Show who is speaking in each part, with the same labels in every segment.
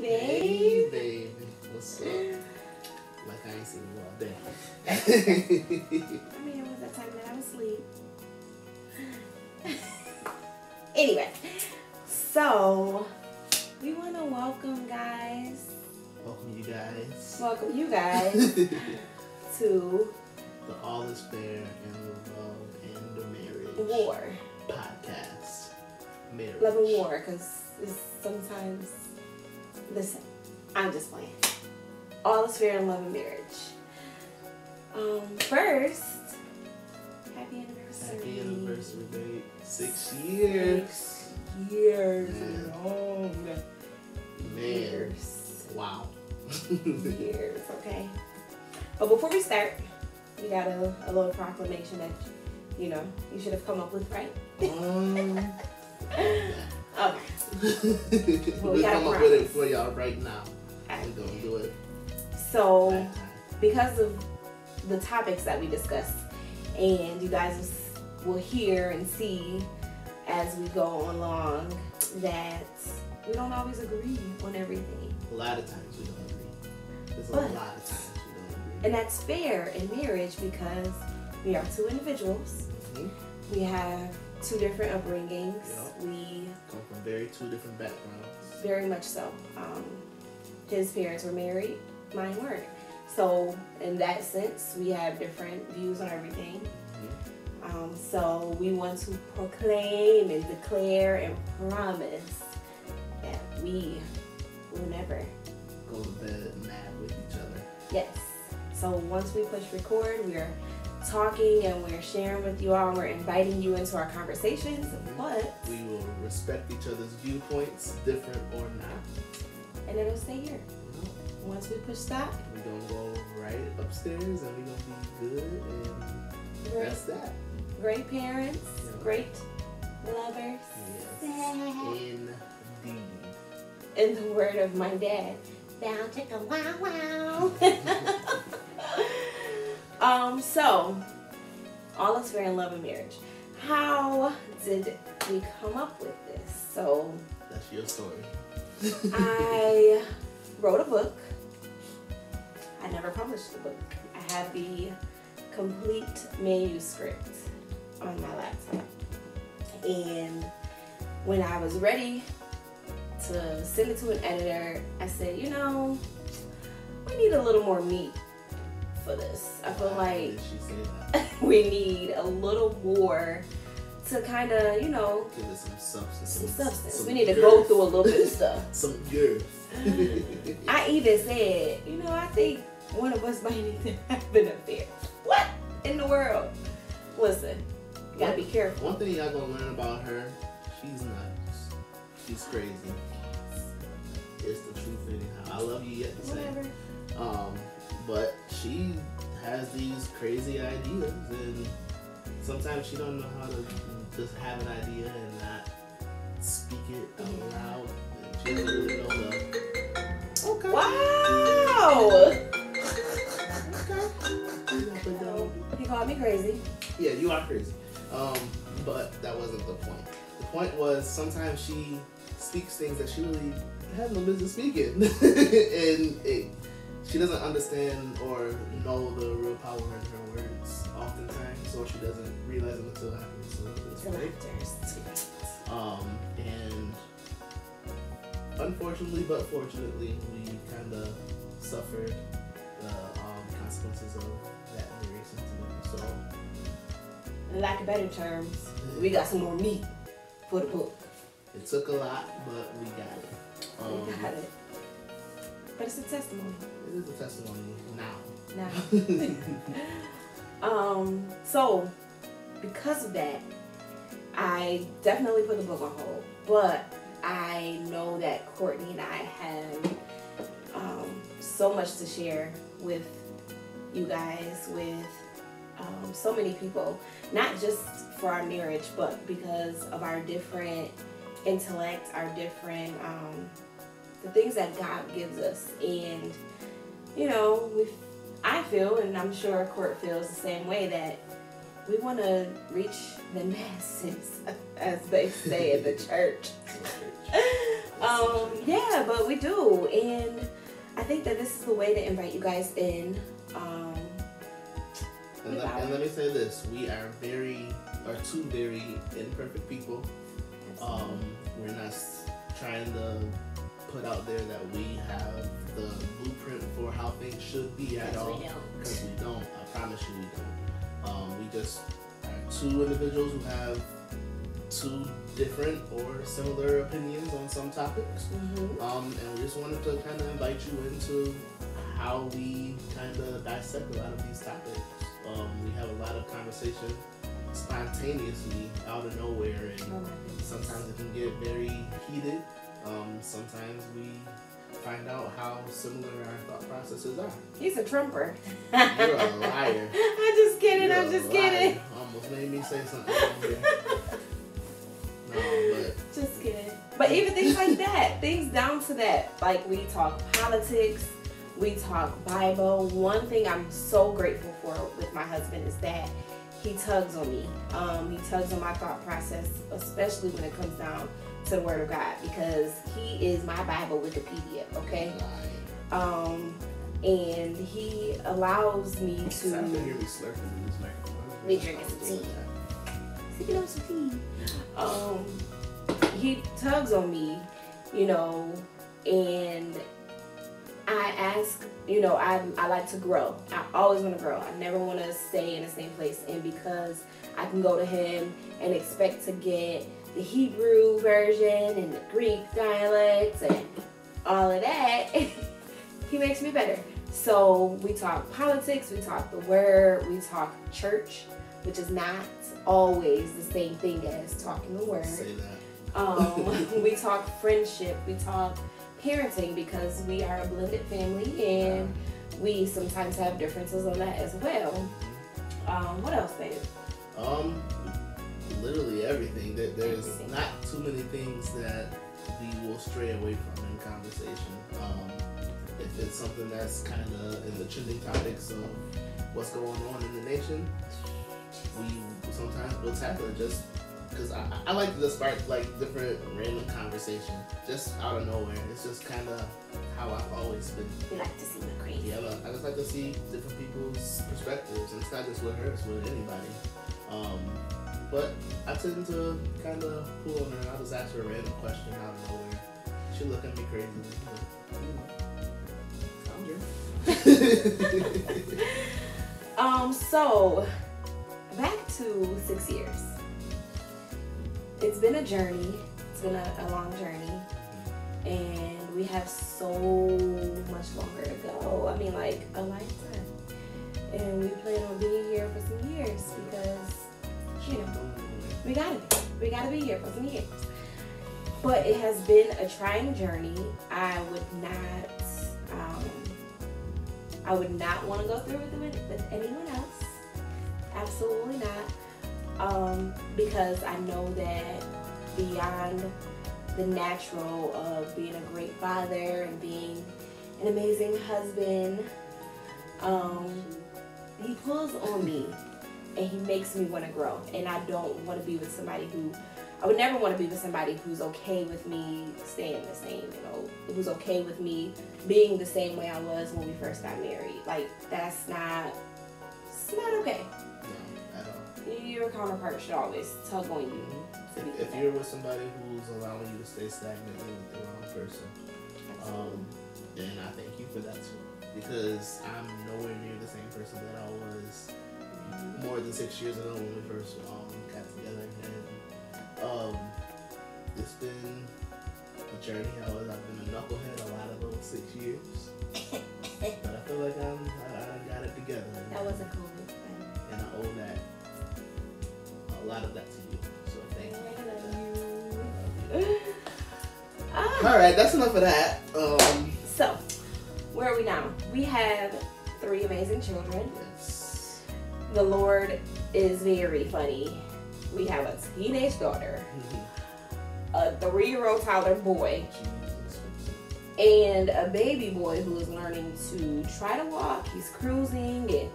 Speaker 1: Hey,
Speaker 2: babe.
Speaker 1: baby. What's up? Like I ain't seen you all day.
Speaker 2: I mean, it was that time that I was asleep. anyway, so we want to welcome guys,
Speaker 1: Welcome you guys
Speaker 2: welcome you guys
Speaker 1: to
Speaker 2: to
Speaker 1: All Is Fair in the Love and the Marriage
Speaker 2: war,
Speaker 1: podcast. Marriage.
Speaker 2: love and war, because sometimes. Listen, I'm just playing. All is fair in love and marriage. Um, first, happy anniversary.
Speaker 1: Happy anniversary, babe. Six years.
Speaker 2: Six years.
Speaker 1: Man.
Speaker 2: Long
Speaker 1: Man.
Speaker 2: years.
Speaker 1: Wow.
Speaker 2: Years, okay. But before we start, we got a, a little proclamation that, you know, you should have come up with, right?
Speaker 1: um,
Speaker 2: Okay. Well, we
Speaker 1: come up with it for y'all right now. We're gonna do it.
Speaker 2: So, because of the topics that we discussed, and you guys will hear and see as we go along that we don't always agree on everything.
Speaker 1: A lot of times we don't agree. There's a
Speaker 2: But-
Speaker 1: lot of times we don't agree.
Speaker 2: And that's fair in marriage because we are two individuals.
Speaker 1: Mhm.
Speaker 2: We have two different upbringings.
Speaker 1: Yep.
Speaker 2: We
Speaker 1: Come from very two different backgrounds.
Speaker 2: very much so. Um, his parents were married, mine weren't. So in that sense, we have different views on everything.
Speaker 1: Mhm.
Speaker 2: Um, so we want to proclaim and declare and promise that we will never.
Speaker 1: Go to bed mad with each other.
Speaker 2: Yes. So once we push record, we're talking and we're sharing with you all and we're inviting you into our conversations. But
Speaker 1: We will respect each other's viewpoints, different or not.
Speaker 2: and it'll stay here. Mm-hmm. Once we push stop,
Speaker 1: We're gonna go right upstairs and we're gonna be good and
Speaker 2: great,
Speaker 1: that's that.
Speaker 2: great parents,
Speaker 1: Yeah.
Speaker 2: great lovers.
Speaker 1: Yes. Indeed.
Speaker 2: In the word of my dad, bow chicka wow wow. um, so all is fair in love and marriage. How did we come up with this? So
Speaker 1: That's your story.
Speaker 2: I wrote a book. I never published the book. I have the complete manuscript on my laptop. And when I was ready to send it to an editor, I said, you know, we need a little more meat for this. I feel like
Speaker 1: did she say that?
Speaker 2: we need a little more to kind of, you know,
Speaker 1: Give it some substance.
Speaker 2: some substance.
Speaker 1: some
Speaker 2: we need to go through a little bit of stuff.
Speaker 1: Some girth.
Speaker 2: I even said, you know, I think one of us might need to have an affair. What in the world? Listen, you gotta be careful.
Speaker 1: One thing y'all gonna learn about her, she's nuts. She's crazy. It's the truth anyhow. I love you yet to say.
Speaker 2: Whatever.
Speaker 1: Um, but she has these crazy ideas, and sometimes she don't know how to just have an idea and not speak it out loud. And she doesn't really know the. Okay.
Speaker 2: Wow!
Speaker 1: Okay.
Speaker 2: He called me crazy.
Speaker 1: Yeah, you are crazy. Um, but that wasn't the point. The point was sometimes she speaks things that she really has no business speaking, and it, she doesn't understand or know the real power in her words oftentimes, or she doesn't realize it until after. So it's great. Um, and unfortunately, but fortunately, we kind of suffered the um, consequences of that very recently. So.
Speaker 2: In lack of better terms, we got some more meat for the book.
Speaker 1: It took a lot, but we got it. Um,
Speaker 2: we got it. But it's a testimony
Speaker 1: It is a testimony now.
Speaker 2: now. Um, so because of that, I definitely put the book on hold. But I know that Courtney and I have um, so much to share with you guys, with um, so many people, not just for our marriage, but because of our different intellect, our different um, the things that God gives us, and you know, we I feel, and I'm sure Court feels the same way that we want to reach the masses, as they say in the church. Um, yeah, but we do, and I think that this is the way to invite you guys in. Um,
Speaker 1: And let, and let me say this: we are very, are two very imperfect people. Um, we're not trying to put out there that we have the blueprint for how things should be at
Speaker 2: we
Speaker 1: all.
Speaker 2: don't.
Speaker 1: Because we don't. I promise you, we don't. Um, we just are two individuals who have two different or similar opinions on some topics.
Speaker 2: Mhm.
Speaker 1: Um, and we just wanted to kind of invite you into how we kind of dissect a lot of these topics. Um, we have a lot of conversation spontaneously out of nowhere, and
Speaker 2: Oh
Speaker 1: sometimes it can get very heated. Um, sometimes we find out how similar our thought processes are.
Speaker 2: He's a trumper.
Speaker 1: You're a liar.
Speaker 2: I'm just kidding.
Speaker 1: You're
Speaker 2: I'm just
Speaker 1: liar.
Speaker 2: kidding.
Speaker 1: Almost made me say something. no, but
Speaker 2: Just kidding. But even things like that, things down to that, like we talk politics, we talk Bible. One thing I'm so grateful for with my husband is that he tugs on me. Um, he tugs on my thought process, especially when it comes down to the Word of God, because he is my Bible Wikipedia. Okay, um, and he allows me
Speaker 1: I can hear
Speaker 2: to.
Speaker 1: me slurping in this microphone.
Speaker 2: Me drinking some tea. Sipping on some tea. Um, he tugs on me, you know, and I ask, you know, I, I like to grow. I always want to grow. I never want to stay in the same place. And because I can go to him and expect to get the Hebrew version and the Greek dialects and all of that, he makes me better. So we talk politics, we talk the word, we talk church, which is not always the same thing as talking the word.
Speaker 1: Say that.
Speaker 2: Um, we talk friendship, we talk parenting because we are a blended family and we sometimes have differences on that as well. Um, what else, Dave?
Speaker 1: Um, literally everything. There, there's
Speaker 2: Everything.
Speaker 1: not too many things that we will stray away from in conversation. Um, if it's something that's kind of in the trending topics of what's going on in the nation, we sometimes we'll tackle it just because I, I like to spark like different random conversation just out of nowhere. It's just kind of how I've always been.
Speaker 2: You like to see the crazy.
Speaker 1: Yeah, I I just like to see different people's perspectives, and it's not just with her, it's with anybody. Um, but I tend to kind of pull on her. I'll just ask her a random question out of nowhere. She look at me crazy.
Speaker 2: Um, so back to six years. It's been a journey. It's been a, a long journey, and we have so much longer to go. I mean, like a lifetime. And we plan on being here for some years because you know we gotta be. We gotta be here for some years. But it has been a trying journey. I would not. Um, I would not want to go through with it with anyone else. Absolutely not. Um, because I know that beyond the natural of being a great father and being an amazing husband, um, he pulls on me and he makes me want to grow. And I don't want to be with somebody who I would never want to be with somebody who's okay with me staying the same, you know, who's okay with me being the same way I was when we first got married. Like that's not it's not okay.
Speaker 1: No, at all.
Speaker 2: Your counterpart should always tug on you be
Speaker 1: If you're with somebody who's allowing you to stay stagnant, with the wrong person. Um, and I thank you for that too, because I'm nowhere near the same person that I was more than six years ago when we first um, got together. And um, it's been a journey. I was, I've been a knucklehead a lot of those six years, but I feel like I'm I, I got it together.
Speaker 2: that wasn't COVID.
Speaker 1: and I owe that a lot of that to you. So thank you.
Speaker 2: I love you. Ah.
Speaker 1: All right, that's enough of that. Um,
Speaker 2: So, where are we now? We have three amazing children.
Speaker 1: yes.
Speaker 2: The Lord is very funny. We have a teenage daughter, a three-year-old toddler boy, and a baby boy who is learning to try to walk. He's cruising and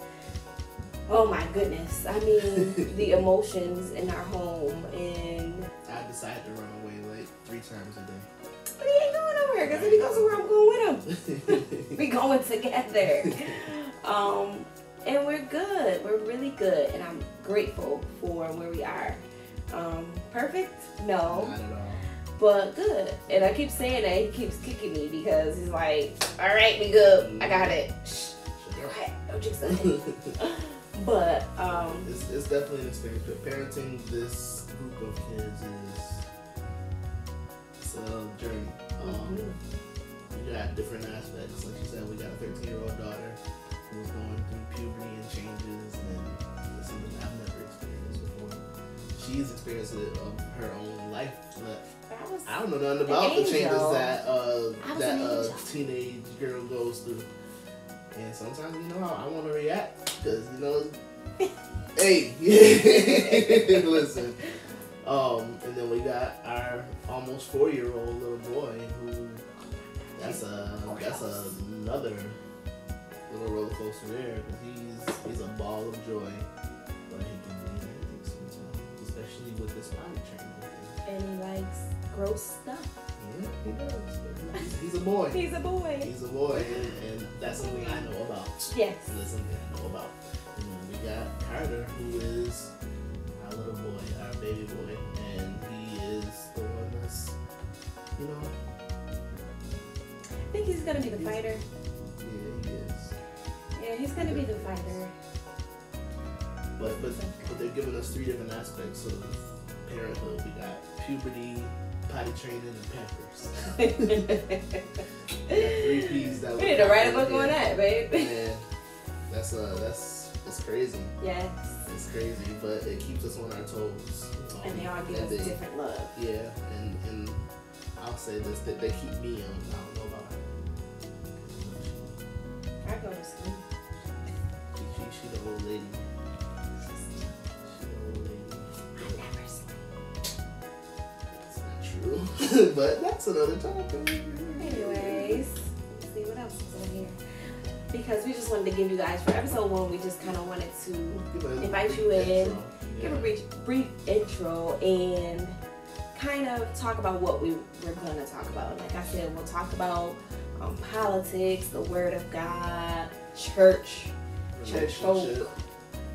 Speaker 2: oh my goodness. I mean the emotions in our home and
Speaker 1: I decided to run away like three times a day.
Speaker 2: but he somewhere because if he goes somewhere, I'm going with him. we going together. Um, and we're good. We're really good, and I'm grateful for where we are. Um, perfect? No.
Speaker 1: Not at all.
Speaker 2: But good. And I keep saying that he keeps kicking me because he's like, all right, we good. I got it. Shh. Right, don't jinx. But, um,
Speaker 1: it's, it's definitely an experience. But parenting this group of kids is it's a journey. Um,
Speaker 2: mhm.
Speaker 1: We got different aspects. Like you said, we got a 13 year old daughter who's going puberty and changes, and it's something I've never experienced before. She's experienced it of her own life, but
Speaker 2: was,
Speaker 1: I don't know nothing about the changes that uh, that
Speaker 2: angel.
Speaker 1: teenage girl goes through. And sometimes you know how I want to react because you know, hey, listen. Um, and then we got our almost four year old little boy who that's a that's another little roller coaster there because he's he's a ball of joy, but he can be anything sometimes, especially with this potty training
Speaker 2: and he likes gross stuff.
Speaker 1: Yeah, he does. He's, he's a boy.
Speaker 2: He's a boy.
Speaker 1: He's a boy, and, and that's something I know about.
Speaker 2: Yes.
Speaker 1: And that's something I know about. And then we got Carter, who is our little boy, our baby boy, and he is the one that's, you know,
Speaker 2: I think he's gonna be the fighter.
Speaker 1: Yeah, he is.
Speaker 2: Yeah, he's gonna be the fighter.
Speaker 1: But but but they're giving us three different aspects of parenthood. We got puberty, potty training, and Pampers. We three P's that
Speaker 2: We need to write a book on that, babe.
Speaker 1: Yeah, that's uh that's it's crazy.
Speaker 2: Yes.
Speaker 1: It's crazy, but it keeps us on our toes. Um,
Speaker 2: And they all give us
Speaker 1: they-
Speaker 2: different love.
Speaker 1: Yeah, and and I'll say this: that they keep me on. I don't know about.
Speaker 2: I go to sleep.
Speaker 1: It's not true, but that's another topic.
Speaker 2: Anyways, let's see what else is on here. Because we just wanted to give you guys for episode one, we just kind of wanted to
Speaker 1: Give
Speaker 2: Invite you in.
Speaker 1: intro.
Speaker 2: give a brief, brief intro and kind of talk about what we were going to talk about. Like I said, we'll talk about um, politics, the Word of God, church, church folk,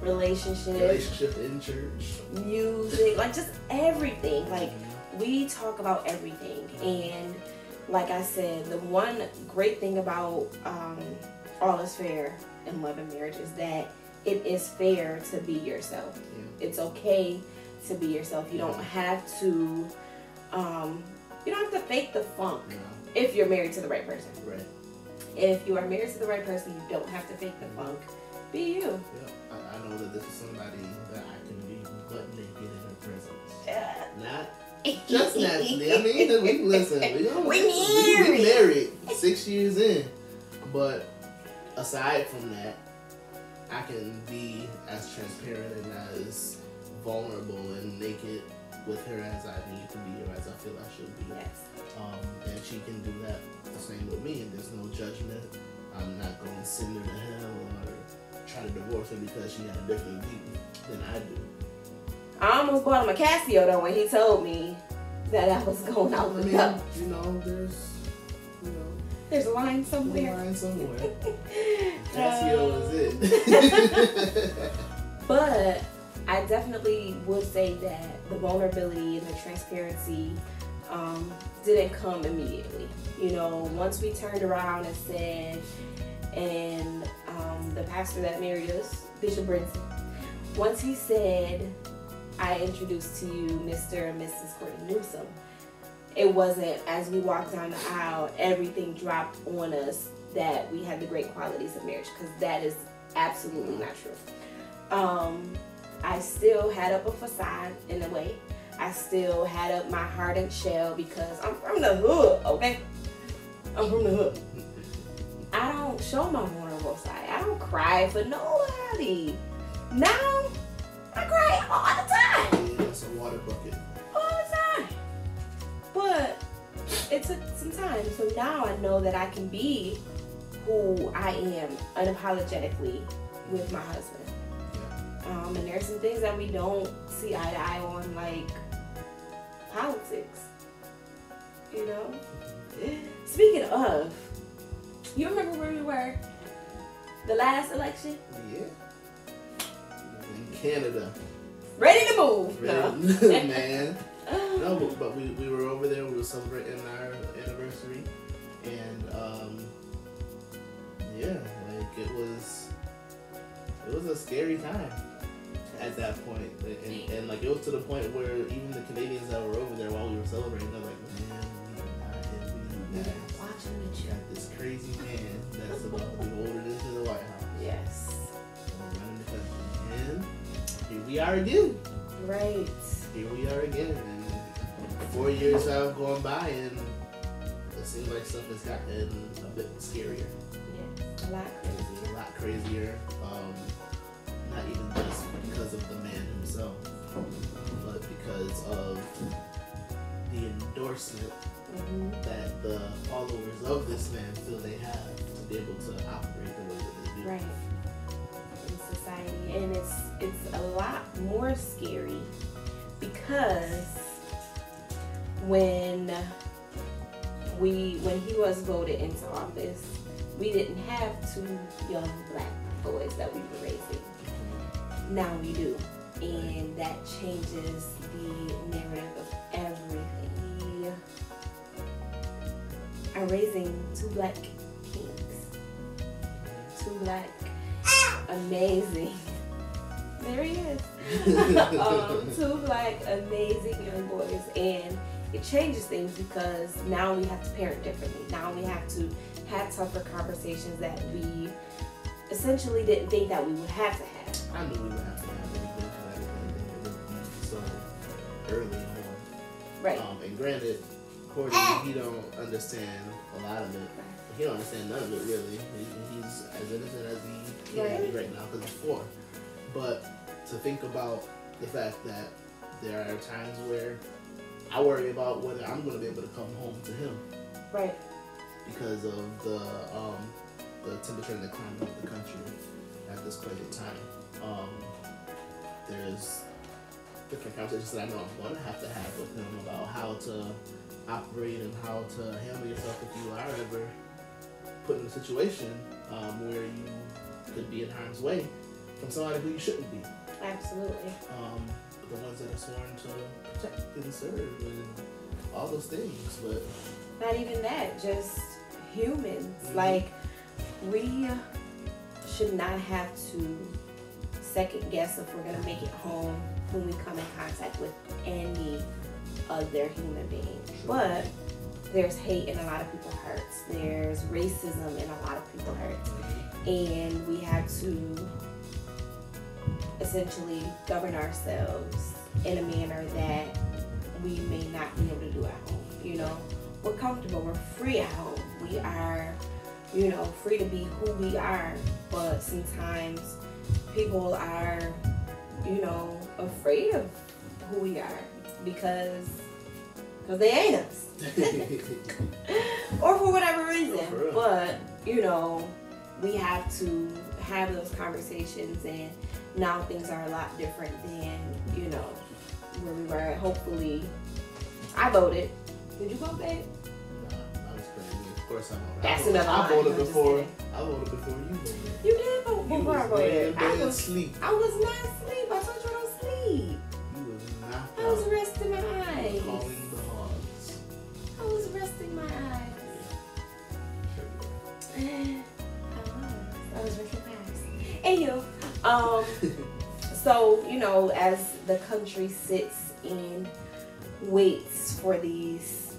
Speaker 1: relationship,
Speaker 2: relationships,
Speaker 1: relationship in church.
Speaker 2: music, like just everything. Like we talk about everything and like i said the one great thing about um, all is fair in love and marriage is that it is fair to be yourself
Speaker 1: Yeah.
Speaker 2: it's okay to be yourself you don't have to um, you don't have to fake the funk if you're married to the right person
Speaker 1: Right.
Speaker 2: if you are married to the right person you don't have to fake the funk be you
Speaker 1: Yeah. I, I know that this is somebody that I can be butt naked in her presence. Yeah. Not just naturally. I mean, we listen. We don't.
Speaker 2: We
Speaker 1: we, we
Speaker 2: married.
Speaker 1: married six years in, but aside from that, I can be as transparent and as vulnerable and naked with her as I need to be or as I feel I should be.
Speaker 2: yes
Speaker 1: Um, and she can do that the same with me, and there's no judgment. I'm not going to send her to hell or try to divorce her because she had a different view than I do.
Speaker 2: I almost bought him a Casio though when he told me that I was going out
Speaker 1: with
Speaker 2: him.
Speaker 1: you know, there's, you know,
Speaker 2: There's a line
Speaker 1: there's a
Speaker 2: somewhere.
Speaker 1: line somewhere.
Speaker 2: Uh,
Speaker 1: Casio is it.
Speaker 2: But I definitely would say that the vulnerability and the transparency um, didn't come immediately. You know, once we turned around and said, and um, the pastor that married us, Bishop Brinson, once he said, I introduced to you Mr. and Mrs. Courtney Newsome, it wasn't as we walked down the aisle, everything dropped on us that we had the great qualities of marriage, because that is absolutely not true. Um, I still had up a facade in a way. I still had up my hardened shell because I'm from the hood, okay? I'm from the hood. I don't show my vulnerable side. I don't cry for nobody. Now, I cry all the time.
Speaker 1: Yeah, it's a water bucket.
Speaker 2: All the time. But it took some time. So now I know that I can be who I am unapologetically with my husband. Um, and there's some things that we don't see eye to eye on, like politics. You know. Speaking of, you remember where we were the last election?
Speaker 1: Yeah. In Canada.
Speaker 2: Ready to move. No.
Speaker 1: Man. No, but, we, we were over there. We were celebrating our anniversary, and um, yeah, like it was, it was a scary time at that point, and, and like it was to the point where even the Canadians that were over there while we were celebrating, they're like, man, we are not we are not
Speaker 2: The
Speaker 1: got this crazy man that's about to be voted into the White House.
Speaker 2: Yes.
Speaker 1: running the country. And here we are again.
Speaker 2: Right.
Speaker 1: Here we are again. And four years have gone by, and it seems like stuff has gotten a bit scarier,
Speaker 2: Yeah. A lot
Speaker 1: a
Speaker 2: crazier.
Speaker 1: lot crazier. Um, not even just because of the man himself, but because of endorsement
Speaker 2: hmm
Speaker 1: that the followers of this man feel they have to be able to operate the way that they do.
Speaker 2: Right. In society, and it's it's a lot more scary because when we when he was voted into office, we didn't have two young black boys that we were raising. Now we do, and that changes the narrative of everything. Raising two black kings, two black amazing. There he is. um, two black amazing young boys, and it changes things because now we have to parent differently. Now we have to have tougher conversations that we essentially didn't think that we would have to have.
Speaker 1: I knew we would have to have anything for everything. It would be so early on.
Speaker 2: Right.
Speaker 1: Um, and granted, Courtney, he don't understand a lot of it. He don't understand none of it really. He, he's as innocent as he can be right now because he's four. But to think about the fact that there are times where I worry about whether I'm going to be able to come home to him
Speaker 2: Right.
Speaker 1: because of the um, the temperature and the climate of the country at this present time. Um, there's different conversations that I know I'm going to have to have with him about how to operate and how to handle yourself if you are ever put in a situation um, where you could be in harm's way from somebody who you shouldn't be.
Speaker 2: Absolutely.
Speaker 1: Um, the ones that are sworn to protect and serve and all those things, but
Speaker 2: Not even that, just humans.
Speaker 1: Mhm.
Speaker 2: Like, we should not have to second guess if we're gonna make it home when we come in contact with any other human being. But there's hate in a lot of people's hearts. There's racism in a lot of people's hearts. And we have to essentially govern ourselves in a manner that we may not be able to do at home. You know, we're comfortable, we're free at home. We are, you know, free to be who we are. But sometimes people are, you know, afraid of who we are because because they ain't us or for whatever reason.
Speaker 1: For.
Speaker 2: But you know, we have to have those conversations, and now things are a lot different than you know where we were. Hopefully, I voted. Did you vote, babe?
Speaker 1: Nah, I was crazy. Of course I voted.
Speaker 2: That's
Speaker 1: I voted,
Speaker 2: another
Speaker 1: I voted before. I voted before you voted.
Speaker 2: You did vote before I
Speaker 1: was laying in
Speaker 2: voted. I was,
Speaker 1: asleep.
Speaker 2: I was not asleep. I told you I don't sleep.
Speaker 1: You was knocked
Speaker 2: I was resting my eyes.
Speaker 1: Calling the hogs.
Speaker 2: I was resting my eyes.
Speaker 1: Sure you
Speaker 2: I was. I was resting my eyes. Anywho, um, so you know, as the country sits and waits for these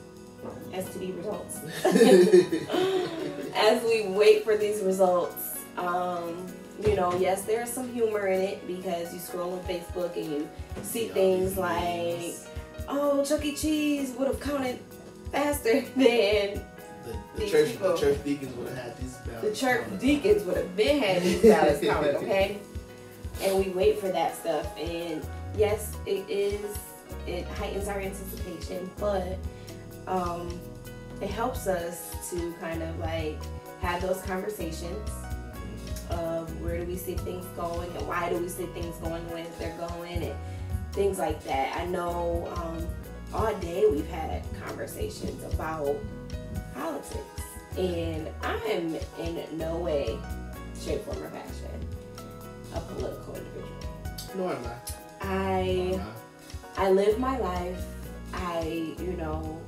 Speaker 2: STD results, as we wait for these results, um, you know, yes, there's some humor in it because you scroll on Facebook and you see things like, oh, Chuck E. Cheese would have counted faster than
Speaker 1: The, the
Speaker 2: These
Speaker 1: church,
Speaker 2: people.
Speaker 1: the church deacons would have had these ballots.
Speaker 2: the church
Speaker 1: counted.
Speaker 2: deacons would have been had these ballots counted, okay? And we wait for that stuff, and yes, it is. It heightens our anticipation, but um, it helps us to kind of like have those conversations of where do we see things going and why do we see things going that they're going and things like that. I know um, all day we've had conversations about politics, and I am in no way, shape, form, or fashion a political individual.
Speaker 1: No, I'm not.
Speaker 2: I
Speaker 1: I'm.
Speaker 2: I live my life. I, you know,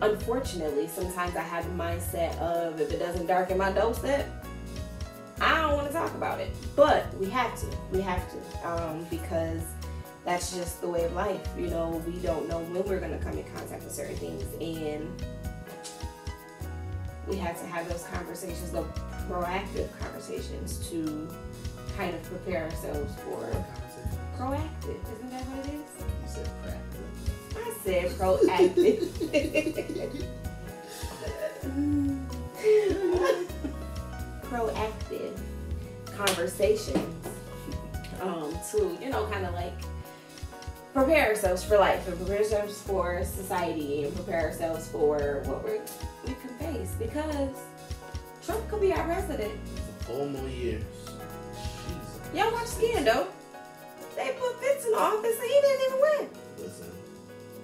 Speaker 2: unfortunately, sometimes I have the mindset of if it doesn't darken my doorstep, I don't want to talk about it. But we have to. We have to. Um, because that's just the way of life. You know, we don't know when we're going to come in contact with certain things. And we have to have those conversations, the proactive conversations to kind of prepare ourselves for proactive. Isn't that what it is?
Speaker 1: You said practice.
Speaker 2: I said proactive. proactive conversations um, to, you know, kind of like prepare ourselves for life and prepare ourselves for society and prepare ourselves for what we're, we can face because Trump could be our president.
Speaker 1: Four more years. Jesus.
Speaker 2: Y'all watch Scandal. They put Fitz in office and he didn't even win.
Speaker 1: Listen,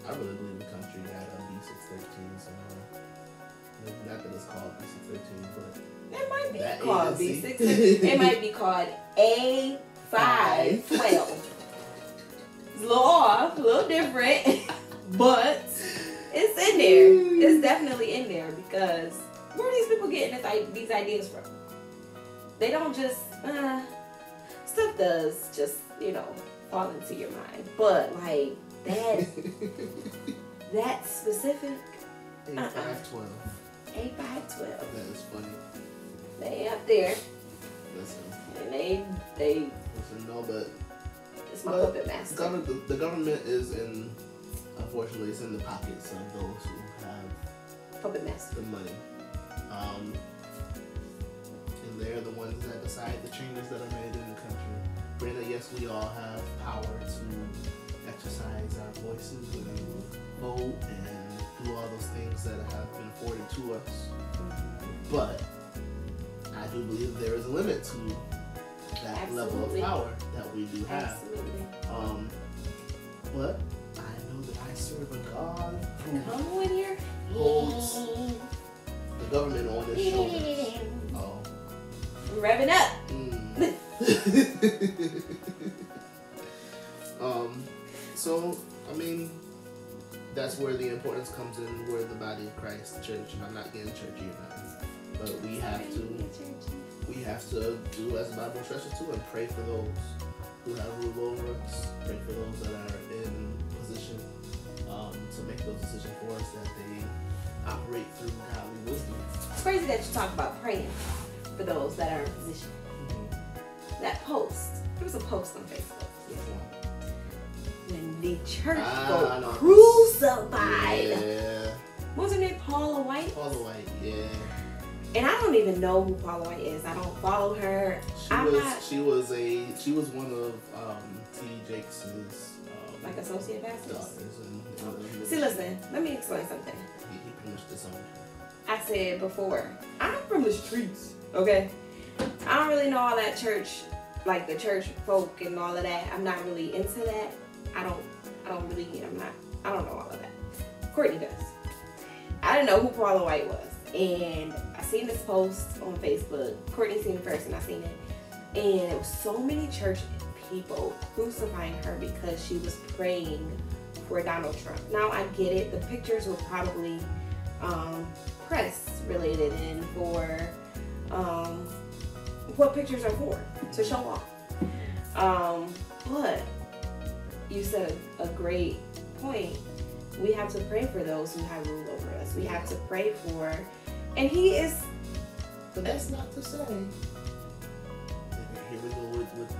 Speaker 1: I really believe the country had a B613 somewhere. Not that it's called B613, but
Speaker 2: It might be
Speaker 1: That
Speaker 2: called. B6. it might be called A512. It's a little off, a little different, but it's in there. It's definitely in there because where are these people getting this, these ideas from? They don't just, uh, stuff does just, you know, fall into your mind. But like that, that specific Uh-uh.
Speaker 1: 8512.
Speaker 2: A512,
Speaker 1: That is funny.
Speaker 2: They up there.
Speaker 1: Listen,
Speaker 2: And they, they,
Speaker 1: listen, no, but
Speaker 2: it's my puppet master.
Speaker 1: government, the, the government is in, unfortunately, it's in the pockets of those who have
Speaker 2: Puppet master.
Speaker 1: the money. Um, and they're the ones that decide the changes that are made in the country. Granted, yes, we all have power to exercise our voices and vote and do all those things that have been afforded to us. But I do believe there is a limit to that level of power that we do have.
Speaker 2: Absolutely.
Speaker 1: Um, but I know that I serve a God who
Speaker 2: Come on here.
Speaker 1: Holds. the government on his shoulders. Oh.
Speaker 2: Revving up.
Speaker 1: Mm. um, so I mean, that's where the importance comes in. We're the body of Christ, the church, and I'm not getting churchy or nothing, but we have to we have to do as the Bible instructs us to and pray for those who have rule over us. Pray for those that are in position um, to make those decisions for us that they operate through godly wisdom.
Speaker 2: It's crazy that you talk about praying for those that are in position. That post, there was a post on Facebook when the church
Speaker 1: Ah,
Speaker 2: got crucified.
Speaker 1: Yeah.
Speaker 2: What was her name? Paula White.
Speaker 1: Paula White, yeah.
Speaker 2: And I don't even know who Paula White is. I don't follow her.
Speaker 1: She
Speaker 2: I'm
Speaker 1: was
Speaker 2: not-
Speaker 1: she was a she was one of um, T. Jakes's um,
Speaker 2: Like associate pastors.
Speaker 1: daughters. And, and
Speaker 2: See, listen, let me explain something.
Speaker 1: He, he pretty much disowned.
Speaker 2: I said before, I'm from the streets, okay? I don't really know all that church, like the church folk and all of that. I'm not really into that. I don't, I don't really, I'm not, I don't know all of that. Courtney does. I didn't know who Paula White was. And I seen this post on Facebook. Courtney seen it first and I seen it. And it was so many church people crucifying her because she was praying for Donald Trump. Now I get it. The pictures were probably um, press related and for um, what pictures are for to show off. Um, but you said a, great point. We have to pray for those who have rule. We have to pray for, and he is.
Speaker 1: But that's not to say. Here we go with, with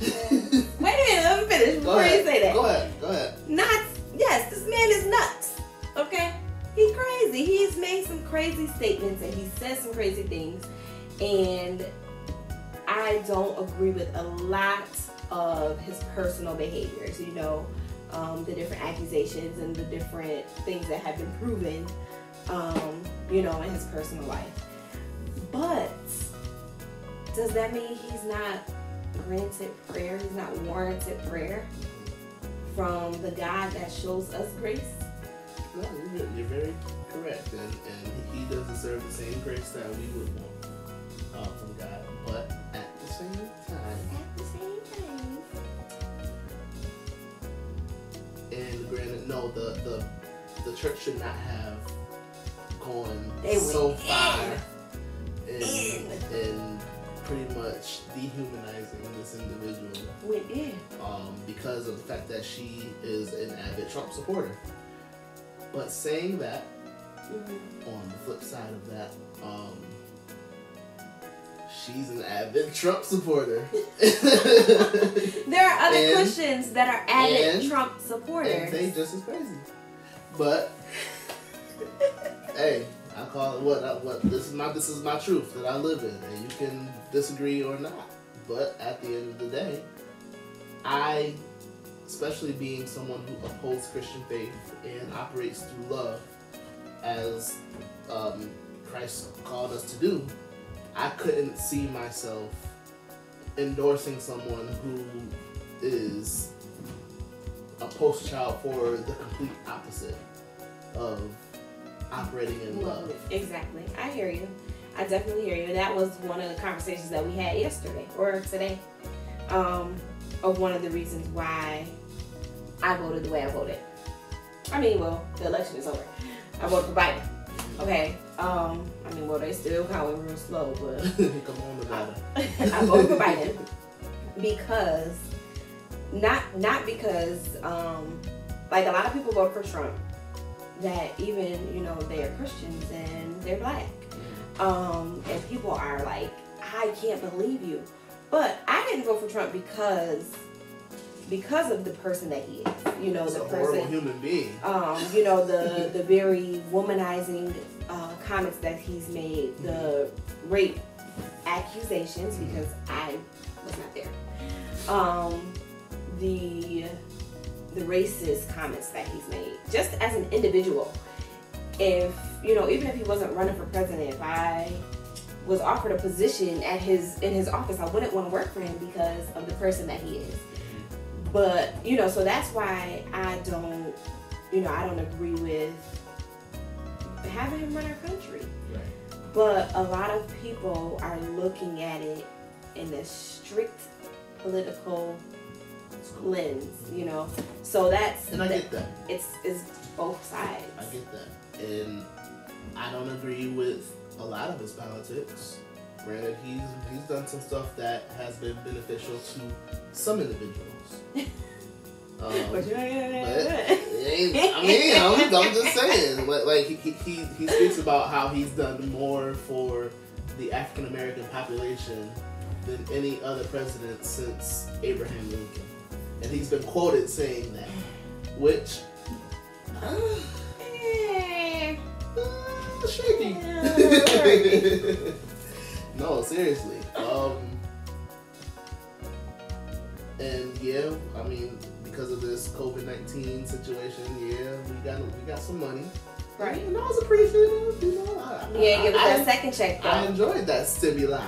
Speaker 1: disagreement.
Speaker 2: Wait a minute, let me finish
Speaker 1: Go
Speaker 2: before you
Speaker 1: ahead.
Speaker 2: say that.
Speaker 1: Go ahead. Go ahead.
Speaker 2: nuts. Yes, this man is nuts. Okay? He's crazy. He's made some crazy statements and he says some crazy things. And I don't agree with a lot of his personal behaviors, you know, um, the different accusations and the different things that have been proven, um, you know, in his personal life. But does that mean he's not granted prayer? He's not warranted prayer? from the God that shows us grace.
Speaker 1: No, you're, you're very correct, and, and he does deserve the same grace that we would want uh, from God. But granted, no, the the the church should not have gone
Speaker 2: They
Speaker 1: so far in,
Speaker 2: In.
Speaker 1: in pretty much dehumanizing this individual
Speaker 2: Went in.
Speaker 1: um, because of the fact that she is an avid Trump supporter. But saying that,
Speaker 2: Mhm.
Speaker 1: on the flip side of that, um, she's an avid Trump supporter.
Speaker 2: There are other
Speaker 1: And-
Speaker 2: Christians that are avid
Speaker 1: and-
Speaker 2: Trump supporters.
Speaker 1: and they just as crazy. But hey, I call it what I, what this is my this is my truth that I live in, and you can disagree or not. But at the end of the day, I, especially being someone who upholds Christian faith and operates through love, as um, Christ called us to do, I couldn't see myself endorsing someone who is a poster child for the complete opposite of operating in love.
Speaker 2: Exactly. I hear you. I definitely hear you. And that was one of the conversations that we had yesterday or today. Um, of one of the reasons why I voted the way I voted. I mean, well, the election is over. I voted for Biden. Okay. Um, I mean, well, they still counting real slow, but
Speaker 1: Come on, Nevada.
Speaker 2: I voted for Biden because not not because um, like a lot of people vote for Trump that even you know they are Christians and they're black um, and people are like I can't believe you but I didn't vote for Trump because because of the person that he is you know
Speaker 1: He's
Speaker 2: the person
Speaker 1: human being.
Speaker 2: um, you know the the very womanizing uh, comments that he's made, the rape accusations because I was not there, um, the the racist comments that he's made, just as an individual. If you know, even if he wasn't running for president, if I was offered a position at his in his office, I wouldn't want to work for him because of the person that he is. But you know, so that's why I don't, you know, I don't agree with having him run our country.
Speaker 1: Right.
Speaker 2: But a lot of people are looking at it in a strict political lens, you know. So that's
Speaker 1: And I get that.
Speaker 2: it's it's both sides.
Speaker 1: I get that. And I don't agree with a lot of his politics. Granted, he's he's done some stuff that has been beneficial to some individuals. Um,
Speaker 2: But you ain't-
Speaker 1: But it ain't, I mean, I'm, I'm just saying. Like, like he, he, he speaks about how he's done more for the African American population than any other president since Abraham Lincoln. And he's been quoted saying that, which. Uh, uh, shaky. No, seriously. Um, and yeah, I mean, because of this COVID nineteen situation, yeah, we got we got some money.
Speaker 2: Right.
Speaker 1: And I was appreciative, you know. I,
Speaker 2: You ain't give us
Speaker 1: I,
Speaker 2: that second check
Speaker 1: I enjoyed that stimuli.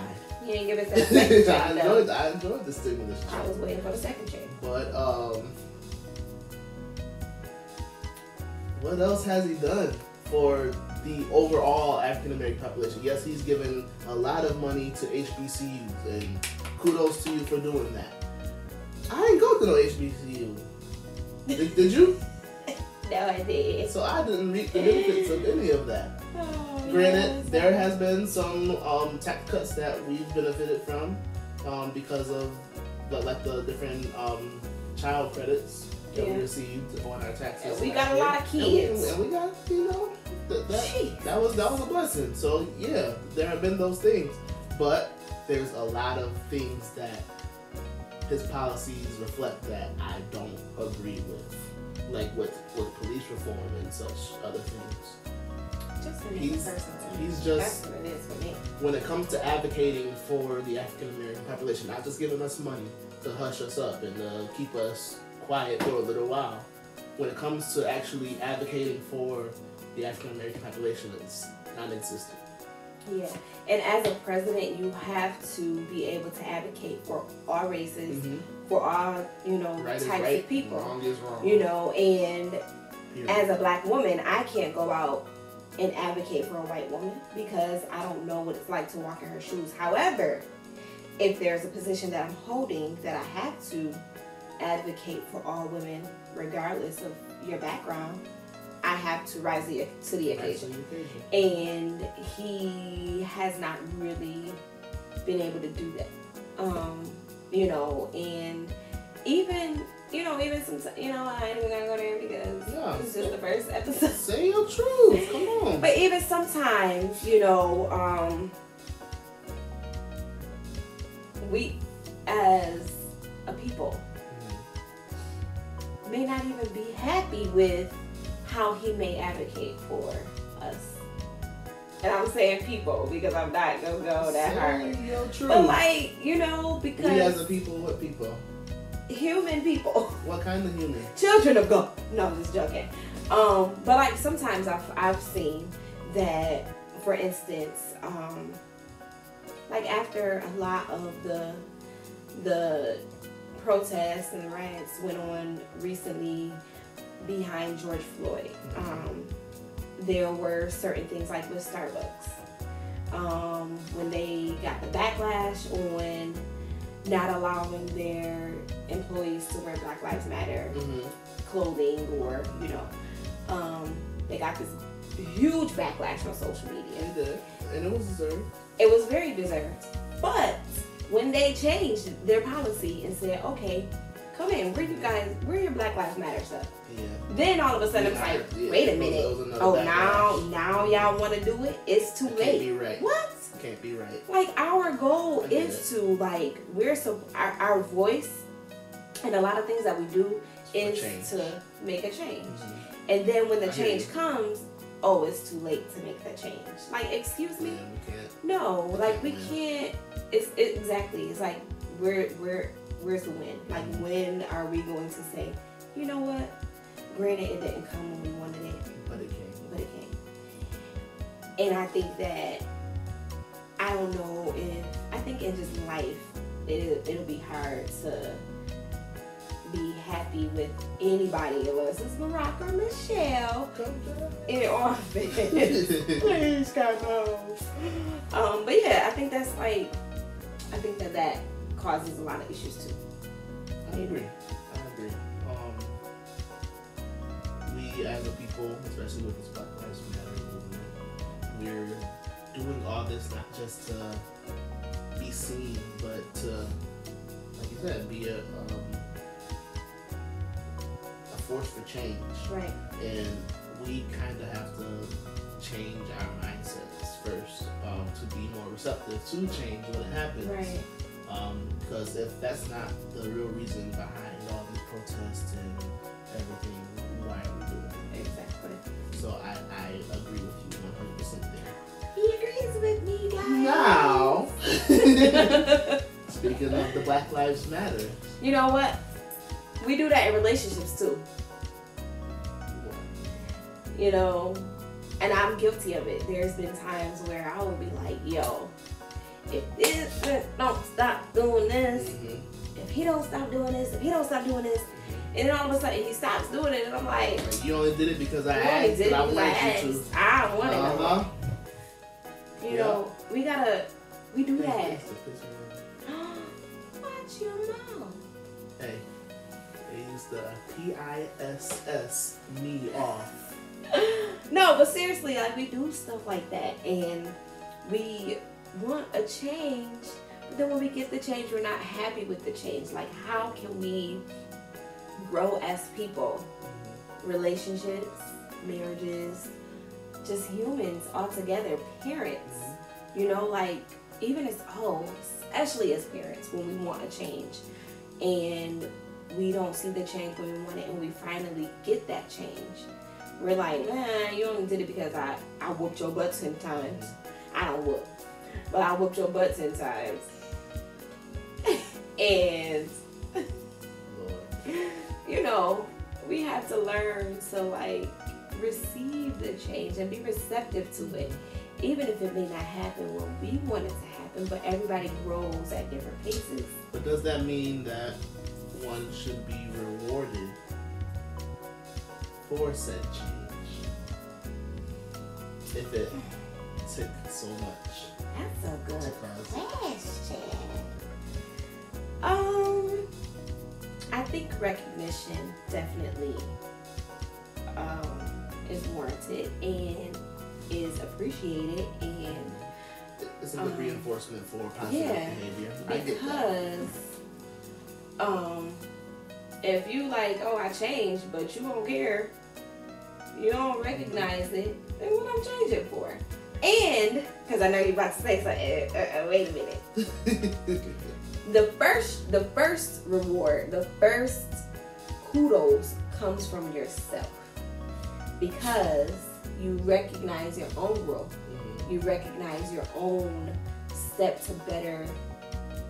Speaker 2: You ain't give us that second
Speaker 1: I
Speaker 2: check though.
Speaker 1: enjoyed I enjoyed the stimulus Check.
Speaker 2: I was waiting for the second check.
Speaker 1: But um what else has he done for the overall African American population? Yes, he's given a lot of money to HBCUs and kudos to you for doing that. I didn't go to no HBCU. Did, did you?
Speaker 2: No, I did.
Speaker 1: So I didn't reap the benefits of any of that.
Speaker 2: Oh,
Speaker 1: Granted,
Speaker 2: yes.
Speaker 1: there has been some um, tax cuts that we've benefited from um, because of the, like the different um, child credits that
Speaker 2: Yeah.
Speaker 1: we received on our taxes.
Speaker 2: And we got a lot of
Speaker 1: And we-
Speaker 2: kids.
Speaker 1: and we, got you know that, that, that was that was a blessing. So yeah, there have been those things, but there's a lot of things that his policies reflect that I don't agree with, like with with police reform and such other things.
Speaker 2: Just an
Speaker 1: He's-
Speaker 2: person.
Speaker 1: he's
Speaker 2: That's
Speaker 1: just-
Speaker 2: what it is for me.
Speaker 1: when it comes to advocating for the African American population, not just giving us money to hush us up and uh, keep us quiet for a little while, when it comes to actually advocating for the African American population, it's non-existent.
Speaker 2: Yeah. And as a president, you have to be able to advocate for all races,
Speaker 1: Mhm.
Speaker 2: for all you know
Speaker 1: Right
Speaker 2: types
Speaker 1: right.
Speaker 2: of people.
Speaker 1: Wrong is wrong.
Speaker 2: You know, and as a black woman, I can't go out and advocate for a white woman because I don't know what it's like to walk in her shoes. However, if there's a position that I'm holding that I have to advocate for all women, regardless of your background, I have to rise the, to the occasion.
Speaker 1: occasion.
Speaker 2: And he has not really been able to do that. Um, you know, and even you know, even some you know, I ain't even gonna go there because
Speaker 1: Yeah.
Speaker 2: it's just the first episode.
Speaker 1: Say your truth. Come on.
Speaker 2: But even sometimes, you know, um, we as a people may not even be happy with how he may advocate for us. And I'm saying people because I'm not gonna go that hard.
Speaker 1: Truth.
Speaker 2: But like, you know,
Speaker 1: we as
Speaker 2: because
Speaker 1: a people, what people?
Speaker 2: human people
Speaker 1: What kind of human?
Speaker 2: children of God. No, I'm just joking. Um, but like sometimes I've I've seen that, for instance, um, like after a lot of the the protests and the riots went on recently behind George Floyd, um, there were certain things like with Starbucks um, when they got the backlash on not allowing their employees to wear Black Lives Matter
Speaker 1: Mm-hmm.
Speaker 2: clothing or you know um, they got this huge backlash on social media
Speaker 1: And. And it was deserved.
Speaker 2: it was very deserved but when they changed their policy and said okay come in where you guys where your black lives matter stuff?
Speaker 1: Yeah.
Speaker 2: then all of a sudden
Speaker 1: I'm
Speaker 2: like
Speaker 1: yeah,
Speaker 2: wait a minute. oh now now y'all want to do it? It's too
Speaker 1: It be
Speaker 2: late.
Speaker 1: right.
Speaker 2: what?
Speaker 1: Can't be right.
Speaker 2: like our goal
Speaker 1: I
Speaker 2: is to like we're so our, our voice and a lot of things that we do is to make a change.
Speaker 1: Mhm.
Speaker 2: and then when the
Speaker 1: I
Speaker 2: change comes oh it's too late to make that change. Like excuse
Speaker 1: Yeah,
Speaker 2: me
Speaker 1: we can't.
Speaker 2: no like we can't it's it, exactly. It's like where where where's the win like when are we going to say you know what granted it didn't come when we wanted it
Speaker 1: But it can't.
Speaker 2: but it came. And I think that I don't know if I think in just life it it'll be hard to be happy with anybody unless it's Barack or Michelle in office. Please come home. Um, but yeah, I think that's like I think that that causes a lot of issues too.
Speaker 1: I agree. I agree. Um, we as a people, especially with this Black Lives Matter movement, we're doing all this not just to be seen, but to, like you said, be a um, a force for change.
Speaker 2: Right.
Speaker 1: and we kind of have to change our mindsets first um, to be more receptive to change when it happens.
Speaker 2: Right.
Speaker 1: Um, because if that's not the real reason behind all these protests and everything, why are we doing it?
Speaker 2: Exactly.
Speaker 1: So I, I agree with you 100% there.
Speaker 2: He agrees with me, guys.
Speaker 1: Now, speaking of the Black Lives Matter,
Speaker 2: You know what? We do that in relationships too. You know, and I'm guilty of it. There's been times where I will be like, yo, if this don't stop doing this,
Speaker 1: Mhm.
Speaker 2: if he don't stop doing this, if he don't stop doing this, and then all of a sudden he stops doing it, and I'm like,
Speaker 1: like you only did it because I asked,
Speaker 2: did it
Speaker 1: I
Speaker 2: because I
Speaker 1: wanted you
Speaker 2: asked. I don't want it.
Speaker 1: Uh-huh.
Speaker 2: You
Speaker 1: Yeah.
Speaker 2: know, we gotta, we do that. Watch your mouth.
Speaker 1: Hey, they the P I S S me off.
Speaker 2: no, but seriously, like we do stuff like that, and we want a change. But then when we get the change, we're not happy with the change. Like, how can we grow as people? Relationships, marriages, just humans all together, parents. You know, like even as oh, especially as parents, when we want a change, and we don't see the change when we want it, and we finally get that change we're like, man, you only did it because I, I whooped your butt 10 times. I don't whoop, but I whooped your butt 10 times. and, you know, we have to learn to like receive the change and be receptive to it. Even if it may not happen when we want it to happen, but everybody grows at different paces.
Speaker 1: But does that mean that one should be rewarded for said change if it took so much
Speaker 2: That's a good. Question. Um, I think recognition definitely um, is warranted and is appreciated and
Speaker 1: It's a good
Speaker 2: Um,
Speaker 1: reinforcement for positive
Speaker 2: yeah,
Speaker 1: behavior. I
Speaker 2: because um if you like oh i changed but you don't care you don't recognize it then what i'm changing for and because i know you're about to say something uh, uh, wait a minute. The first the first reward the first kudos comes from yourself. Because you recognize your own growth.
Speaker 1: Mhm,
Speaker 2: you recognize your own step to better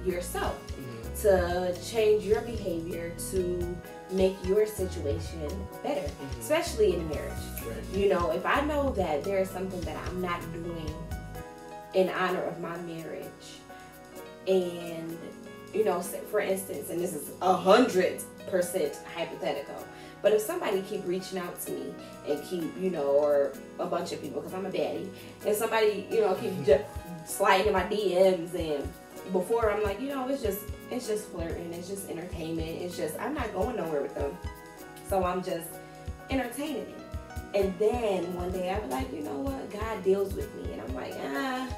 Speaker 2: yourself.
Speaker 1: Mhm,
Speaker 2: to change your behavior to make your situation better
Speaker 1: mhm.
Speaker 2: especially in marriage
Speaker 1: Right.
Speaker 2: you know if i know that there is something that i'm not doing in honor of my marriage and you know for instance and this is a hundred percent hypothetical but if somebody keep reaching out to me and keep you know or a bunch of people because i'm a baddie and somebody you know keep sliding in my dms and before i'm like you know it's just it's just flirting it's just entertainment it's just i'm not going nowhere with them so i'm just entertaining it and then one day I was like, you know what? God deals with me. And I'm like, ah,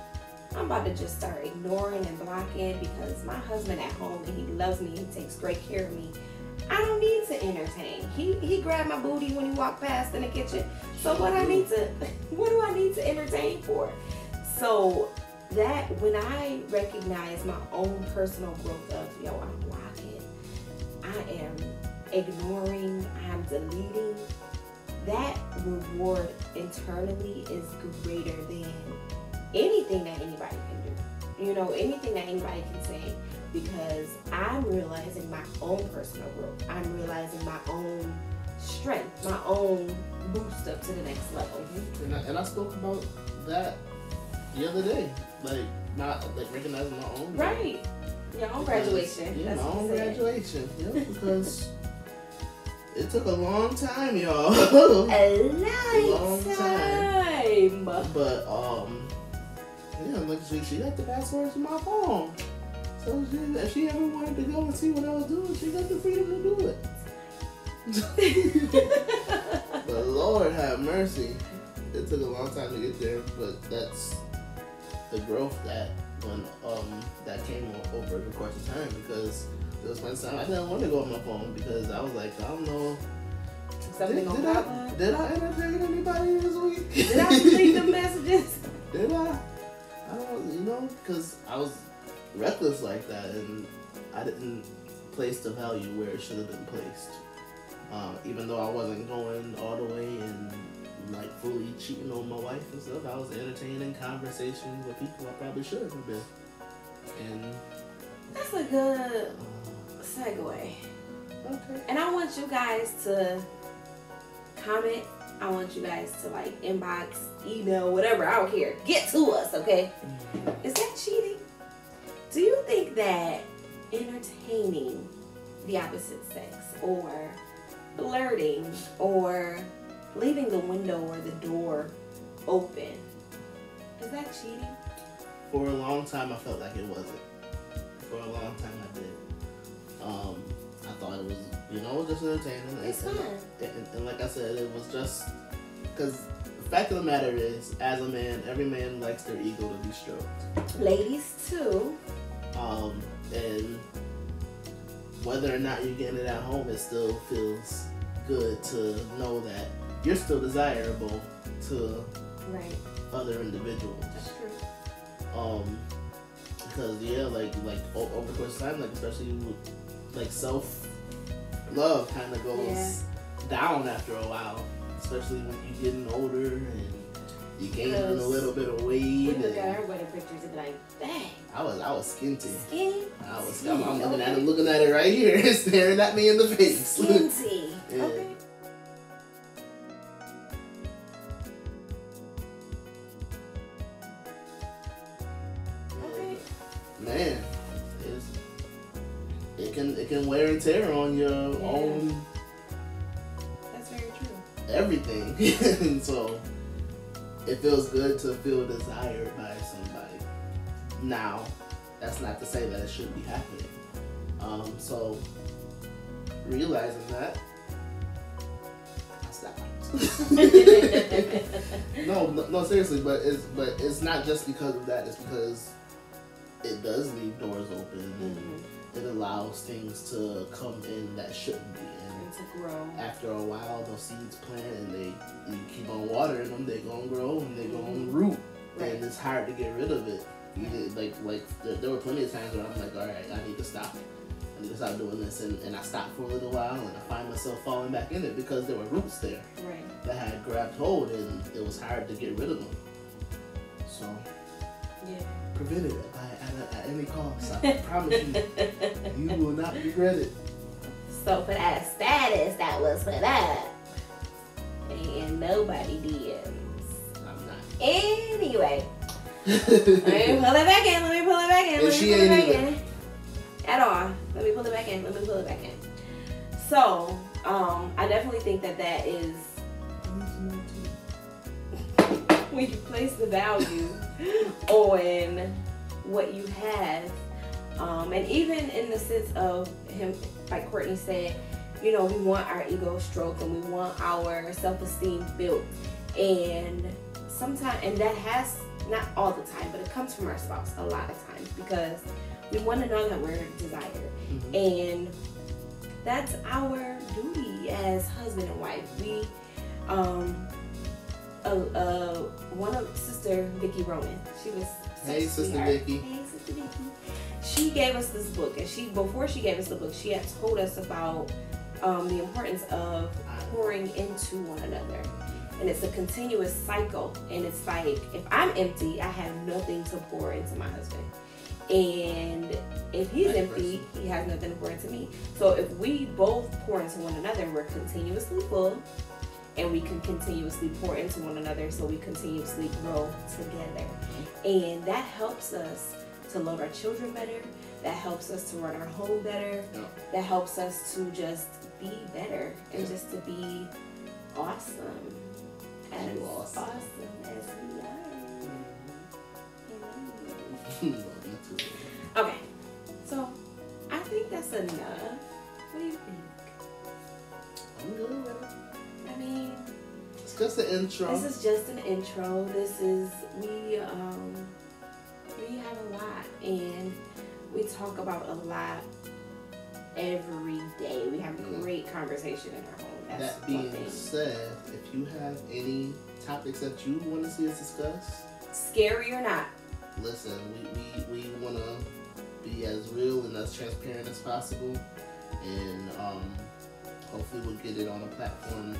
Speaker 2: I'm about to just start ignoring and blocking because my husband at home and he loves me. He takes great care of me. I don't need to entertain. He he grabbed my booty when he walked past in the kitchen. So what I need to what do I need to entertain for? So that when I recognize my own personal growth of yo, I'm blocking, I am ignoring, I'm deleting, that reward internally is greater than anything that anybody can do. You know, anything that anybody can say because I'm realizing my own personal growth. I'm realizing my own strength, my own boost up to the next level.
Speaker 1: And I, and I spoke about that the other day, like not like recognizing my own.
Speaker 2: Right. Your own graduation.
Speaker 1: Yeah, my own graduation. Yeah, because it took a long time, y'all.
Speaker 2: A
Speaker 1: Long
Speaker 2: lifetime.
Speaker 1: but um, yeah, like she, she got the password to my phone. So she, if she ever wanted to go and see what I was doing, she got the freedom to do it. But Lord have mercy. It took a long time to get there, but that's the growth that when um that came over the course of time because there was one time I didn't want to go on my phone because I was like, I don't know.
Speaker 2: Something
Speaker 1: did, did I did I entertain anybody this week?
Speaker 2: Did I delete the messages?
Speaker 1: Did I? I don't, you know, because I was reckless like that, and I didn't place the value where it should have been placed. Uh, even though I wasn't going all the way and like fully cheating on my wife and stuff, I was entertaining conversations with people I probably shouldn't have been. And
Speaker 2: That's a good
Speaker 1: uh,
Speaker 2: segue.
Speaker 1: okay,
Speaker 2: And I want you guys to comment. I want you guys to like inbox, email, whatever. I don't care. Get to us, okay? Is that cheating? Do you think that entertaining the opposite sex or flirting or leaving the window or the door open is that cheating?
Speaker 1: for a long time I felt like it wasn't. For a long time I did. Um, I thought it was, you know, just entertaining.
Speaker 2: It's
Speaker 1: and,
Speaker 2: fun.
Speaker 1: and, and, and like I said, it was just because the fact of the matter is, as a man, every man likes their ego to be stroked.
Speaker 2: Ladies too.
Speaker 1: Um, and whether or not you're getting it at home, it still feels good to know that you're still desirable to
Speaker 2: Right.
Speaker 1: other individuals.
Speaker 2: That's true.
Speaker 1: Um, because yeah, like like over the course of time, like especially with like self love kind of goes
Speaker 2: Yeah.
Speaker 1: down after a while, especially when you're getting older and you gaining a little bit of weight.
Speaker 2: We look at our wedding pictures and be like, dang,
Speaker 1: I was I was skinty.
Speaker 2: skinny,
Speaker 1: I was I'm, I'm looking at it, looking at it right here, staring at me in the face.
Speaker 2: skinty.
Speaker 1: Yeah.
Speaker 2: Okay.
Speaker 1: Man, it can it can wear and tear on your
Speaker 2: Yeah.
Speaker 1: own
Speaker 2: That's very true.
Speaker 1: everything. so it feels good to feel desired by somebody. Now, that's not to say that it should be happening. Um, so realizing that, I stopped. no, no, no, seriously, but it's but it's not just because of that. It's because it does leave doors open and
Speaker 2: Mhm.
Speaker 1: it allows things to come in that shouldn't be. And
Speaker 2: to grow.
Speaker 1: after a while, those seeds plant and they you keep on watering them, they gonna grow and they gonna root,
Speaker 2: Right.
Speaker 1: and it's hard to get rid of it. Did, like like there, there were plenty of times where I'm like, all right, I need to stop. I need to stop doing this, and, and I stopped for a little while, and I find myself falling back in it because there were roots there
Speaker 2: Right.
Speaker 1: that had grabbed hold, and it was hard to get rid of them. So
Speaker 2: Yeah.
Speaker 1: prevent it at, any cost. I promise you, you will not regret it.
Speaker 2: So for that status that was for that. and nobody did.
Speaker 1: I'm not.
Speaker 2: Anyway, let me pull it back in. Let me pull it back in.
Speaker 1: And
Speaker 2: Let me
Speaker 1: she
Speaker 2: pull it back
Speaker 1: either.
Speaker 2: in. At all. Let me pull it back in. Let me pull it back in. So, um, I definitely think that that is when you place the value on what you have, um, and even in the sense of him, like Courtney said, you know, we want our ego stroked and we want our self-esteem built, and sometimes, and that has not all the time, but it comes from our spouse a lot of times because we want to know that we're desired,
Speaker 1: Mhm.
Speaker 2: and that's our duty as husband and wife. We, um, uh, uh, one of sister Vicky Roman, she was
Speaker 1: Hey, Sister. Vicky.
Speaker 2: Hey, sister Vicky. She gave us this book, and she before she gave us the book, she had told us about um, the importance of pouring into one another. And it's a continuous cycle. And it's like if I'm empty, I have nothing to pour into my husband. And if he's empty, he has nothing to pour into me. So if we both pour into one another, we're continuously full and we can continuously pour into one another so we continuously grow together. And that helps us to love our children better. That helps us to run our home better.
Speaker 1: Yeah.
Speaker 2: That helps us to just be better and
Speaker 1: Yeah.
Speaker 2: just to be awesome. As
Speaker 1: You awesome.
Speaker 2: awesome as we are. Okay, so I think that's enough. What do you think?
Speaker 1: I'm good with it.
Speaker 2: I mean,
Speaker 1: It's just an intro.
Speaker 2: this is just an intro. This is we um we have a lot and we talk about a lot every day. We have
Speaker 1: Yeah.
Speaker 2: great conversation in our home. That's
Speaker 1: that being said, if you have any topics that you want to see us discuss,
Speaker 2: Scary or not,
Speaker 1: listen, we, we, we want to be as real and as transparent as possible. And um, hopefully, we'll get it on a platform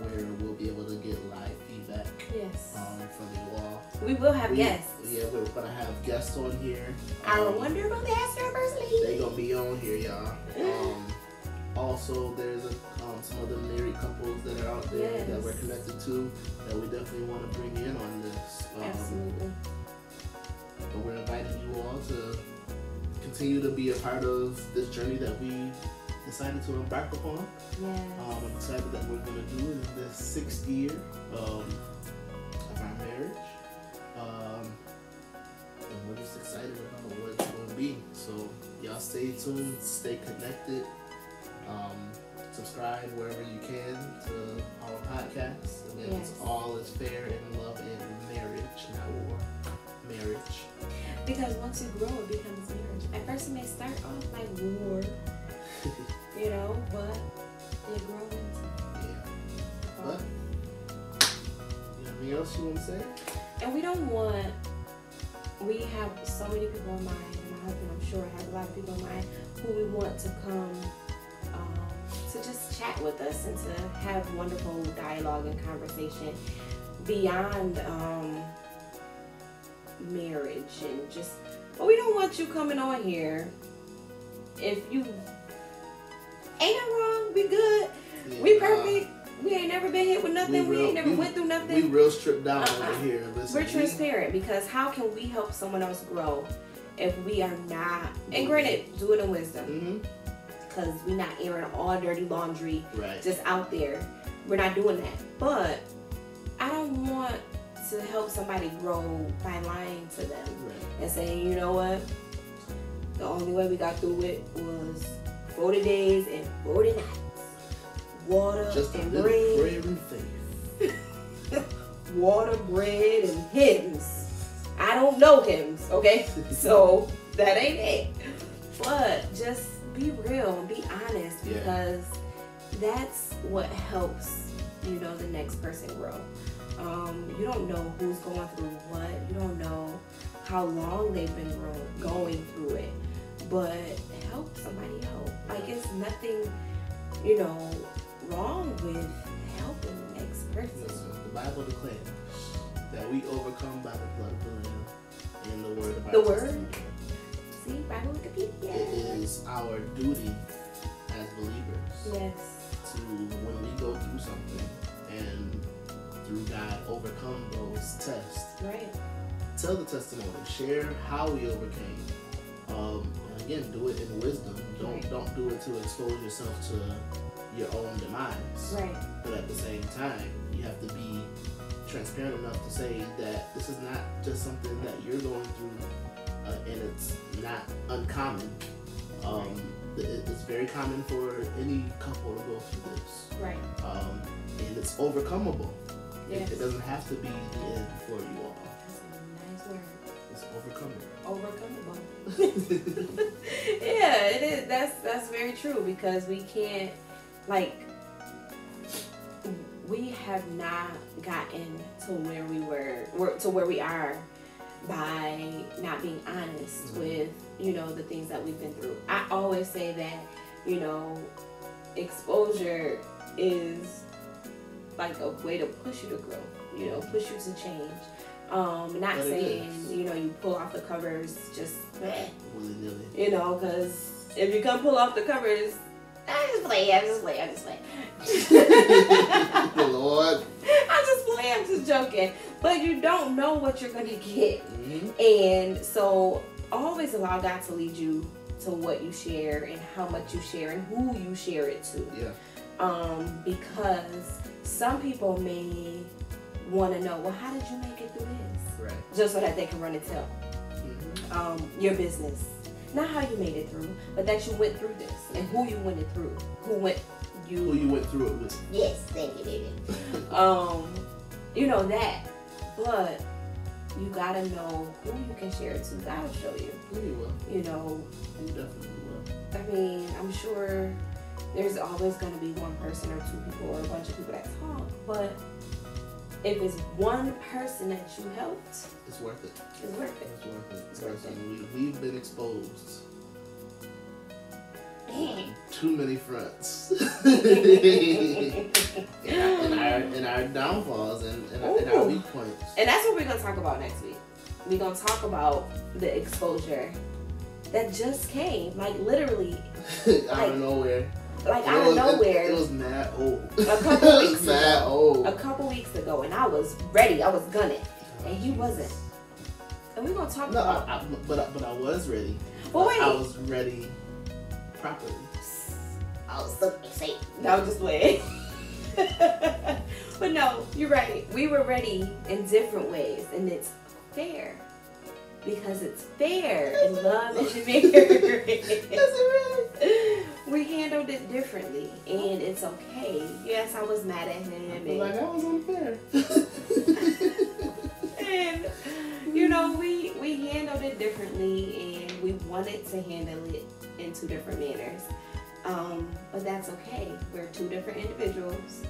Speaker 1: where we'll be able to get live feedback
Speaker 2: yes,
Speaker 1: um, from you all.
Speaker 2: we will have
Speaker 1: We-
Speaker 2: guests.
Speaker 1: Yeah, we're going to have guests on here.
Speaker 2: Our
Speaker 1: Um,
Speaker 2: wonderful astropers
Speaker 1: They gonna be on here, y'all. Um, also, there's a, um, some other married couples that are out there that
Speaker 2: Yes.
Speaker 1: we're connected to that we definitely want to bring in on this. Um,
Speaker 2: Absolutely.
Speaker 1: but we're inviting you all to continue to be a part of this journey that we decided to embark upon.
Speaker 2: Yes.
Speaker 1: Um, I'm excited that we're gonna do it in the sixth year um, of our marriage. Um, and we're just excited about what it's gonna be. So y'all stay tuned, stay connected. Um, subscribe wherever you can to our podcast. Again, it's
Speaker 2: Yes.
Speaker 1: all is fair in love and marriage, not war. Marriage.
Speaker 2: Because once you grow, it becomes marriage. At first, it may start off like war, you know, but you grow into
Speaker 1: yeah. But anything else you want to say?
Speaker 2: And we don't want, we have so many people in mind, and my husband, I'm sure, has a lot of people in mind who we want to come um, to just chat with us and to have wonderful dialogue and conversation beyond um, marriage and just, but we don't want you coming on here if you ain't no wrong, we good, we
Speaker 1: Yeah,
Speaker 2: perfect. We ain't never been hit with nothing. We,
Speaker 1: real-
Speaker 2: ain't never
Speaker 1: we-
Speaker 2: went through nothing.
Speaker 1: We real stripped down
Speaker 2: Uh-uh.
Speaker 1: over here. Listen,
Speaker 2: We're
Speaker 1: we-
Speaker 2: transparent because how can we help someone else grow if we are not? And mm-hmm. granted, do it in wisdom.
Speaker 1: Mm-hmm.
Speaker 2: Because we're not airing all dirty laundry
Speaker 1: Right.
Speaker 2: just out there. We're not doing that. But I don't want to help somebody grow by lying to them
Speaker 1: Right.
Speaker 2: and saying, you know what? The only way we got through it was 40 days and 40 nights. Water
Speaker 1: Just
Speaker 2: and bread,
Speaker 1: prayer and faith.
Speaker 2: water, bread, and hymns. I don't know hymns, okay? so that ain't it. But just be real and be honest
Speaker 1: Yeah.
Speaker 2: because that's what helps, you know, the next person grow. Um, you don't know who's going through what. You don't know how long they've been going through it. But help somebody out. Like it's nothing, you know, wrong with helping the next person.
Speaker 1: Listen, the Bible declares that we overcome by the blood of the Lamb and the word of our
Speaker 2: The word? See, Bible
Speaker 1: It
Speaker 2: Wikipedia.
Speaker 1: is our duty as believers
Speaker 2: Yes.
Speaker 1: to, when we go through something and through God overcome those tests,
Speaker 2: Right.
Speaker 1: tell the testimony, share how we overcame. Um, again, do it in wisdom. Don't
Speaker 2: Right.
Speaker 1: don't do it to expose yourself to your own demise.
Speaker 2: Right.
Speaker 1: But at the same time, you have to be transparent enough to say that this is not just something that you're going through, uh, and it's not uncommon. Um, it- it's very common for any couple to go through this,
Speaker 2: Right.
Speaker 1: um, and it's overcomable. It,
Speaker 2: Yes.
Speaker 1: it doesn't have to be the end for you all. It's overcomable.
Speaker 2: Overcomable. yeah, it is. That's that's very true because we can't like we have not gotten to where we were where- to where we are by not being honest
Speaker 1: Mhm.
Speaker 2: with you know the things that we've been through. I always say that you know exposure is like a way to push you to grow. You know, push you to change. Um, not
Speaker 1: But
Speaker 2: saying you know you pull off the covers just eh, you know because if you come pull off the covers, I just play, I just play, I just play.
Speaker 1: Lord.
Speaker 2: I just play, I'm just joking. But you don't know what you're gonna get.
Speaker 1: hmm
Speaker 2: And so always allow God to lead you to what you share and how much you share and who you share it to.
Speaker 1: Yeah.
Speaker 2: Um, because some people may want to know, well, how did you make it through this?
Speaker 1: Right.
Speaker 2: Just so that they can run and tell
Speaker 1: hmm
Speaker 2: um, your business. Not how you made it through, but that you went through this and who you went it through. Who went you
Speaker 1: Who
Speaker 2: you?
Speaker 1: went through it with.
Speaker 2: Yes, thank you, baby. um, you know that, but you gotta know who you can share it to. God will show you.
Speaker 1: You will.
Speaker 2: You know,
Speaker 1: You definitely will.
Speaker 2: I mean, I'm sure there's always going to be one person or two people or a bunch of people that talk, but if it's one person that you helped,
Speaker 1: It's worth it.
Speaker 2: it's worth it.
Speaker 1: It's worth it.
Speaker 2: It's worth
Speaker 1: Listen, We, we've been exposed on too many fronts. in, our, in, our, downfalls and in our weak points.
Speaker 2: And that's what we're going to talk about next week. We're going to talk about the exposure that just came, like literally,
Speaker 1: out
Speaker 2: Like,
Speaker 1: of nowhere.
Speaker 2: Like
Speaker 1: It
Speaker 2: out of
Speaker 1: was- it-
Speaker 2: nowhere.
Speaker 1: It, was mad old.
Speaker 2: A couple
Speaker 1: it was
Speaker 2: weeks
Speaker 1: mad
Speaker 2: ago.
Speaker 1: old.
Speaker 2: a couple weeks ago, and I was ready. I was gunning, and he uh, wasn't. And we're going to talk
Speaker 1: No,
Speaker 2: about.
Speaker 1: I, I, but I, but I was ready.
Speaker 2: But wait.
Speaker 1: I was ready properly.
Speaker 2: I was so excited. No, I'm just playing. but no, you're right. We were ready in different ways, and it's fair. Because it's fair and love and
Speaker 1: Is really?
Speaker 2: we handled it differently, and it's okay. Yes, I was mad at him, and,
Speaker 1: like that was unfair.
Speaker 2: and you know, we we handled it differently, and we wanted to handle it in two different manners. Um, but that's okay. We're two different individuals.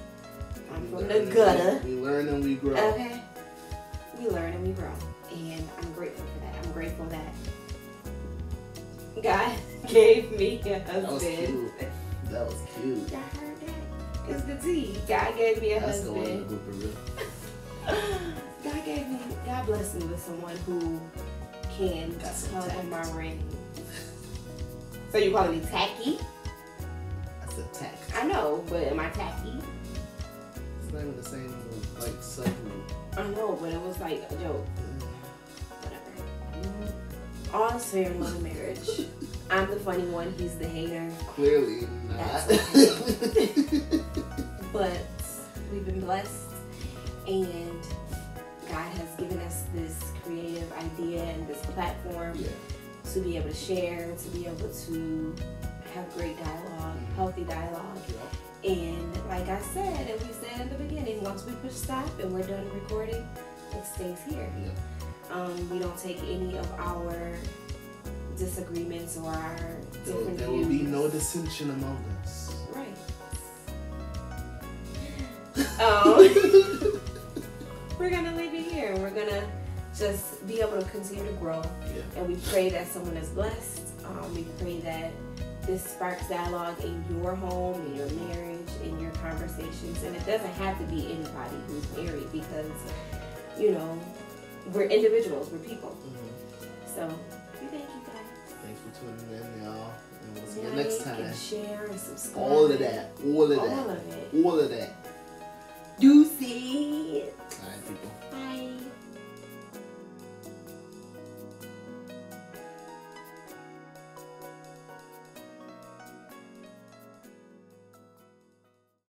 Speaker 2: I'm from the gutter.
Speaker 1: We, we learn and we grow.
Speaker 2: Okay. We learn and we grow. And I'm grateful for that. I'm grateful that God gave me a
Speaker 1: That was
Speaker 2: husband.
Speaker 1: cute. That was cute.
Speaker 2: Y'all heard that? It's the tea. God gave me a
Speaker 1: That's going in
Speaker 2: husband.
Speaker 1: the blooper reel.
Speaker 2: God gave me, God blessed me with someone who can
Speaker 1: Got some
Speaker 2: tug on my reins. So you calling me tacky?
Speaker 1: That's a tack.
Speaker 2: I know, but am I tacky?
Speaker 1: It's not even the same like subgroup.
Speaker 2: I know, but it was like a joke. Whatever. All is fair in love marriage. I'm the funny one. He's the hater.
Speaker 1: Clearly not.
Speaker 2: but we've been blessed, and God has given us this creative idea and this platform
Speaker 1: yeah.
Speaker 2: to be able to share, to be able to have great dialogue, mm-hmm. healthy dialogue.
Speaker 1: Yeah.
Speaker 2: And like I said, and we said in the beginning, once we push stop and we're done recording, it stays here.
Speaker 1: Yeah.
Speaker 2: Um, we don't take any of our disagreements or our
Speaker 1: There,
Speaker 2: different
Speaker 1: there will be no dissension among us.
Speaker 2: Right. Um, we're gonna leave it here. We're gonna just be able to continue to grow.
Speaker 1: Yeah.
Speaker 2: And we pray that someone is blessed. Um, we pray that this sparks dialogue in your home, in your marriage, in your conversations. And it doesn't have to be anybody who's married because, you know, we're individuals, we're people.
Speaker 1: Mm -hmm.
Speaker 2: So we thank you guys.
Speaker 1: Thank you tuning in, y'all. And we'll see
Speaker 2: like you
Speaker 1: next time.
Speaker 2: And share and subscribe.
Speaker 1: All of that. All of that.
Speaker 2: All of it.
Speaker 1: All of that.
Speaker 2: Do see. All right, people. Bye.